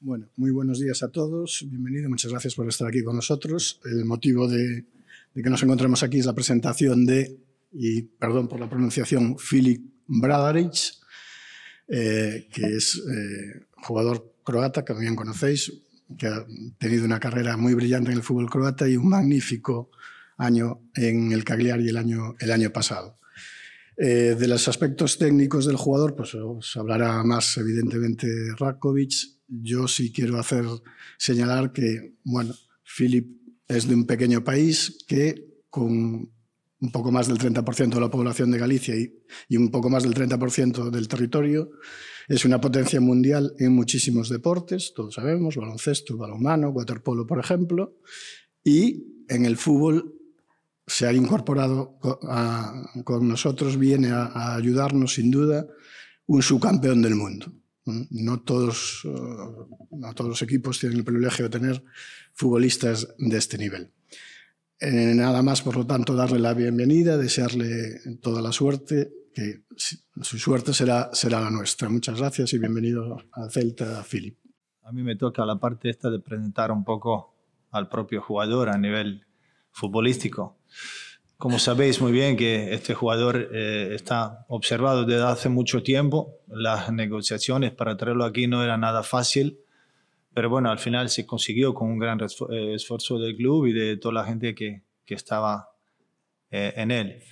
Bueno, muy buenos días a todos. Bienvenido, muchas gracias por estar aquí con nosotros. El motivo de, que nos encontremos aquí es la presentación de, y perdón por la pronunciación, Filip Bradaric, eh, que es eh, jugador croata, que bien conocéis, que ha tenido una carrera muy brillante en el fútbol croata y un magnífico año en el Cagliari el año, el año pasado. Eh, de los aspectos técnicos del jugador, pues os hablará más evidentemente Rakovic. Yo sí quiero hacer señalar que, bueno, Philip es de un pequeño país que con un poco más del 30% de la población de Galicia y, un poco más del 30% del territorio, es una potencia mundial en muchísimos deportes, todos sabemos, baloncesto, balonmano, waterpolo, por ejemplo, y en el fútbol se ha incorporado con nosotros, viene a ayudarnos sin duda, un subcampeón del mundo. No todos, eh, no todos los equipos tienen el privilegio de tener futbolistas de este nivel. Eh, nada más, por lo tanto, darle la bienvenida, desearle toda la suerte, que su suerte será, será la nuestra. Muchas gracias y bienvenido a Celta, Philip. A mí me toca la parte esta de presentar un poco al propio jugador a nivel futbolístico. Como sabéis muy bien que este jugador eh, está observado desde hace mucho tiempo, las negociaciones para traerlo aquí no era nada fácil, pero bueno, al final se consiguió con un gran eh, esfuerzo del club y de toda la gente que, que estaba eh, en él.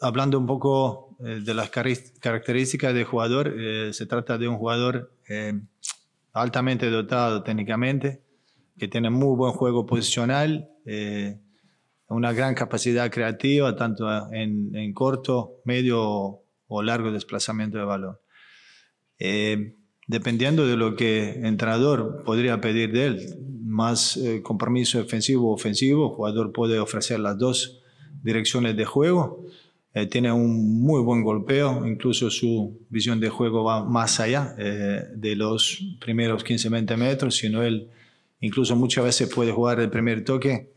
hablando un poco de las características del jugador, se trata de un jugador altamente dotado técnicamente, que tiene muy buen juego posicional una gran capacidad creativa, tanto en, corto, medio o largo desplazamiento de balón. Eh, dependiendo de lo que el entrenador podría pedir de él, más eh, compromiso defensivo o ofensivo, el jugador puede ofrecer las dos direcciones de juego. Eh, tiene un muy buen golpeo, incluso su visión de juego va más allá de los primeros 15-20 metros, sino él incluso muchas veces puede jugar el primer toque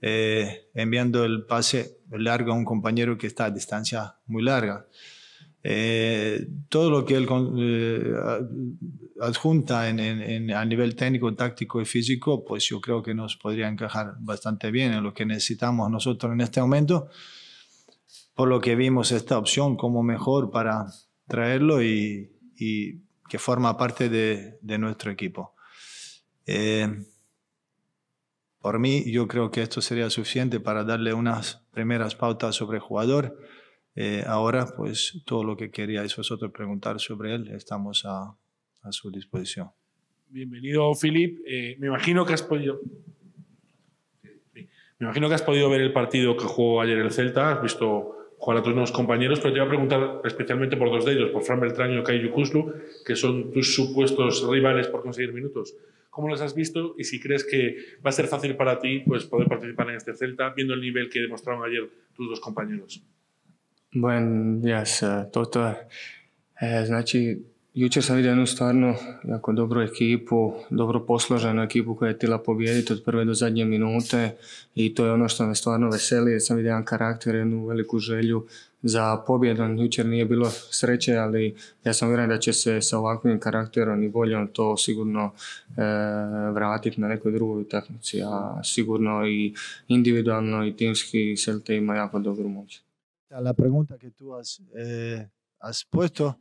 eh, enviando el pase largo a un compañero que está a distancia muy larga. Eh, todo lo que él eh, adjunta en, a nivel técnico, táctico y físico, pues yo creo que nos podría encajar bastante bien en lo que necesitamos nosotros en este momento, por lo que vimos esta opción como mejor para traerlo y, que forma parte de, de nuestro equipo. Por mí, yo creo que esto sería suficiente para darle unas primeras pautas sobre el jugador. Eh, ahora, pues todo lo que queríais vosotros preguntar sobre él, estamos a, a su disposición. Bienvenido, Filip. Eh, me imagino que has podido. Me imagino que has podido ver el partido que jugó ayer el Celta, has visto jugar a tus nuevos compañeros, pero te voy a preguntar especialmente por dos de ellos, por Fran Beltrán y Kai Kuslu, que son tus supuestos rivales por conseguir minutos. ¿Cómo los has visto y si crees que va a ser fácil para ti pues, poder participar en este Celta, viendo el nivel que demostraron ayer tus dos compañeros? Buen, jas, to to je. E, znači, jučer sam vidio jednu stvarno jako dobru ekipu, dobro posloženu ekipu koja je tila pobijediti od prve do zadnje minute i to je ono što me stvarno veseli. Sam vidio jedan karakter, jednu veliku želju za pobjedom. Jučer nije bilo sreće, ali ja sam uvjeren da će se sa ovakvim karakterom i voljom to sigurno e, vratiti na nekoj drugoj utakmici, a sigurno i individualno i timski Celta ima jako dobru moć. La pregunta que tú has, eh, has puesto,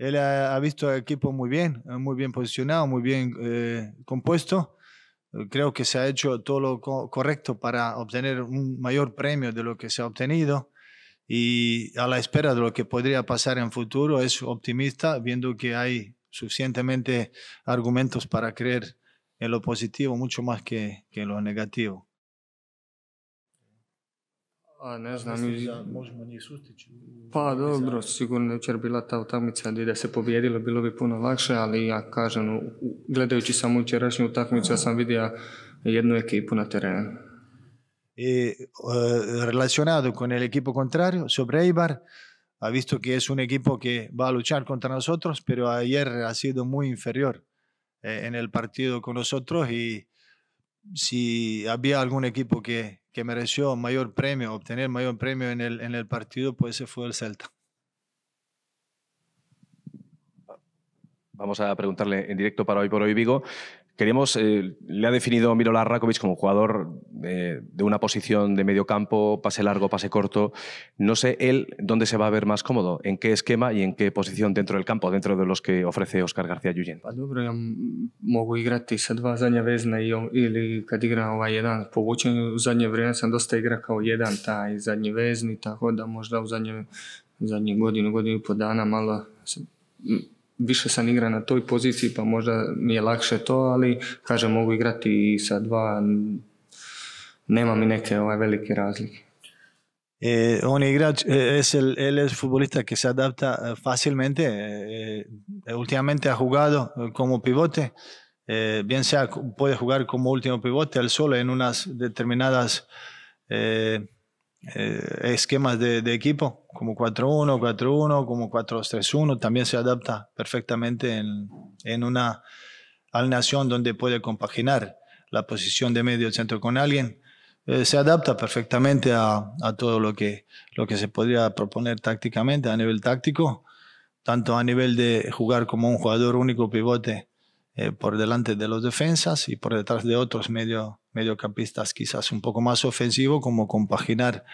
él ha, ha visto el equipo muy bien, muy bien posicionado, muy bien eh, compuesto. Creo que se ha hecho todo lo correcto para obtener un mayor premio de lo que se ha obtenido y a la espera de lo que podría pasar en futuro es optimista viendo que hay suficientemente argumentos para creer en lo positivo mucho más que en lo negativo. A ne znam, pa dobro, sigurno jučer bila ta utakmica da se pobijedilo, bilo bi puno lakše, ali ja kažem, gledajući samo jučerašnju utakmicu, ja sam vidio jednu ekipu na terenu. Eh, relacionado con el equipo contrario, sobre Eibar, ha visto que es un equipo que va a luchar contra nosotros, pero ayer ha sido muy inferior eh, en el partido con nosotros y si había algún equipo que, que mereció mayor premio, obtener mayor premio en el, en el partido, pues ese fue el Celta. Vamos a preguntarle en directo para hoy por hoy Vigo. Queríamos, eh, le ha definido Miro Larrakovic como jugador de, de, una posición de medio campo, pase largo, pase corto. No sé él dónde se va a ver más cómodo, en qué esquema y en qué posición dentro del campo, dentro de los que ofrece Oscar García Ljulljen. Pa dobro, ja mogu igrati sa dva zadnja vezna ili kad igram ovaj jedan povučen, u zadnje vrijeme sam dosta igra kao jedan taj zadnji vezni, tako da možda u zadnje, zadnjih godinu, godinu i po dana malo više sam igra na toj poziciji pa možda mi je lakše to, ali kažem mogu igrati i sa dva, nema mi neke ovaj, velike razlike. Eh, un igrač el, futbolista que se adapta eh, fácilmente. Eh, últimamente ha jugado como pivote, bien sea puede jugar como último pivote él solo en unas determinadas esquemas de, equipo, como 4-1, 4-1, como 4-3-1, también se adapta perfectamente en, en, una alineación donde puede compaginar la posición de medio centro con alguien. Eh, se adapta perfectamente a, a, todo lo que, lo que se podría proponer tácticamente a nivel táctico, tanto a nivel de jugar como un jugador único pivote eh, por delante de los defensas y por detrás de otros medio, mediocampistas quizás un poco más ofensivo, como compaginar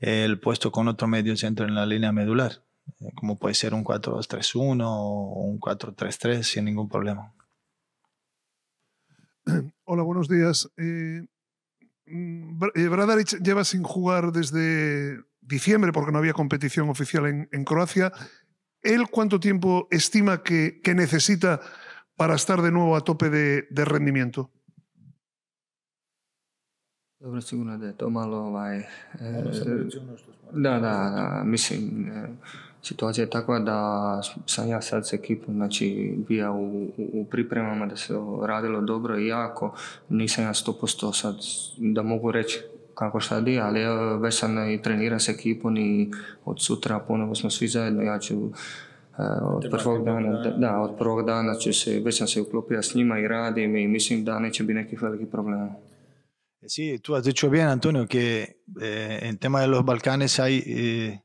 el puesto con otro medio centro en la línea medular, eh, como puede ser un 4-2-3-1 o un 4-3-3 sin ningún problema. Hola, buenos días. Eh, Bradaric lleva sin jugar desde diciembre porque no había competición oficial en, Croacia. ¿Él cuánto tiempo estima que, necesita para estar de nuevo a tope de rendimiento? Dobro, sigurno da je to malo ovaj... E, da, da, da, mislim, e, situacija je takva da sam ja sad s ekipom, znači, bija u, u, pripremama da se radilo dobro i jako. Nisam ja 100% sad da mogu reći kako šta di, ali već sam i trenira s ekipom i od sutra ponovo smo svi zajedno, ja ću od prvog dana, da, da, od prvog dana ću se, već sam se uklopio s njima i radim i mislim da neće biti nekih velikih problema. Sí, tú has dicho bien, Antonio, que eh, en tema de los Balcanes hay eh,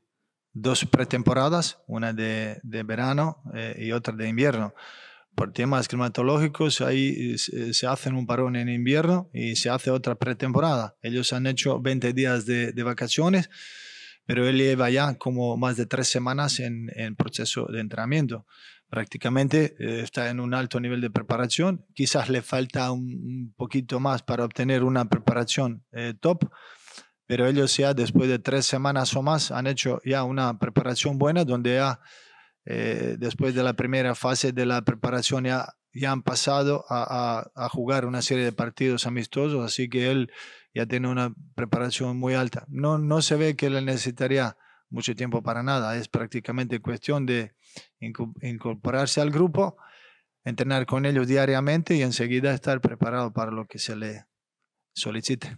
dos pretemporadas, una de, verano eh, y otra de invierno. Por temas climatológicos, ahí se hacen un parón en invierno y se hace otra pretemporada. Ellos han hecho 20 días de vacaciones pero él lleva ya como más de tres semanas en, en proceso de entrenamiento. Prácticamente eh, está en un alto nivel de preparación, quizás le falta un, un poquito más para obtener una preparación eh, top, pero ellos ya después de tres semanas o más han hecho ya una preparación buena donde ya eh, después de la primera fase de la preparación ya, ya han pasado a, a, a jugar una serie de partidos amistosos, así que él ya tiene una preparación muy alta. No, no se ve que le necesitaría mucho tiempo para nada, es prácticamente cuestión de incorporarse al grupo, entrenar con ellos diariamente y enseguida estar preparado para lo que se le solicite.